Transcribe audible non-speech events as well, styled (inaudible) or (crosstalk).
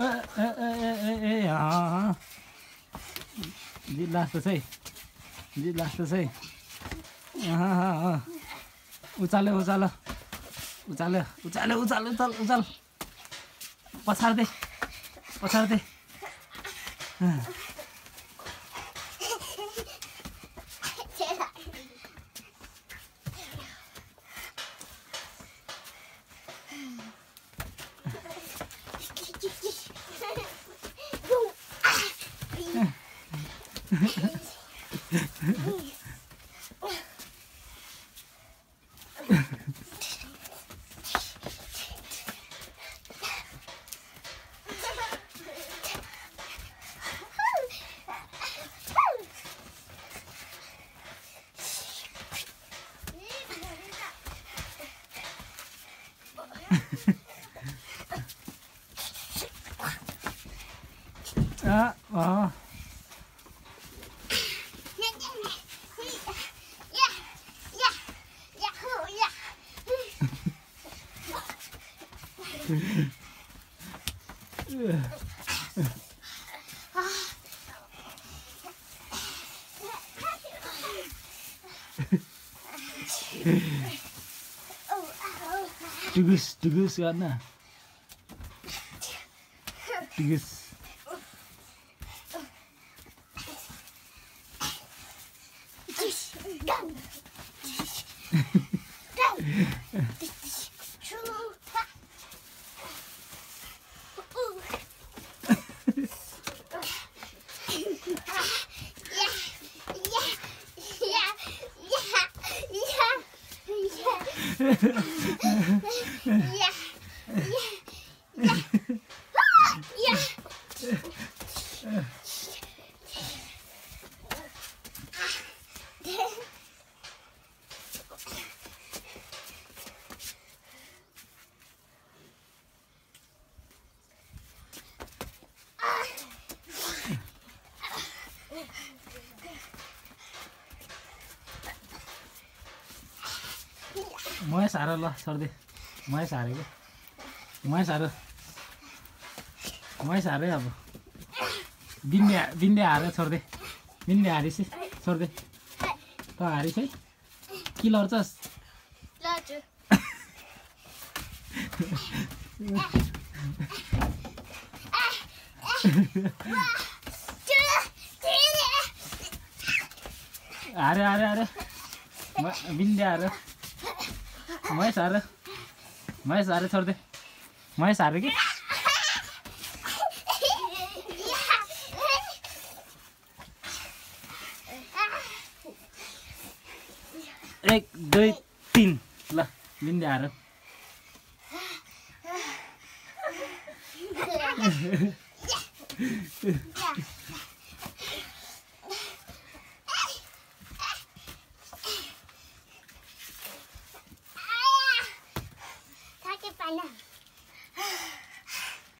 ए ए ए अँ जित जित जस्तो चाहिँ अँ उचाल्यो उचाल्यो उचाल्यो उचाल्यो उचाल उचाल उचाल पछार्दै पछार्दै 啊 (laughs) あ！Tugus, tugus ka na. Tugus. Tugus. (laughs) (laughs) yeah. Mahesh हार ल सर्दै। महेश हारे कि महेश हार। महेश हारे अब। बिन्दे बिन्दे हारे छोड्दै बिन्दे हारिस छोड्दै त हारिस है। कि लड्छस्? हारे हारे हारे। बिन्दे हारे। महेश हारे महेश हारे छोड्दै महेश हारे कि? एक दुई तिन। ल बिन्दे हार (laughs)